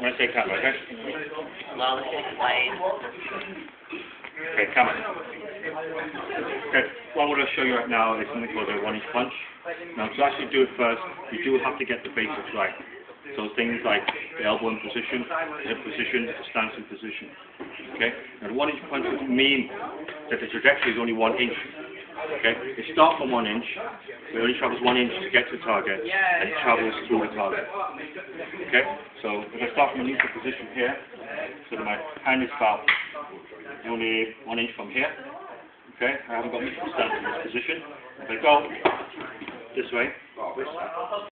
When I say camera, okay? Okay, camera. Okay, what I'm going to show you right now is something called a one inch punch. Now to actually do it first, you do have to get the basics right. So things like the elbow in position, hip position, the stance in position. Okay? Now the one inch punch would mean that the trajectory is only one inch. Okay? It starts from one inch, it only travels one inch to get to the target, and it travels through the target. Okay? So if I start from a neutral position here, so that my hand is about only one inch from here. Okay, I haven't got much stance in this position. If I go this way,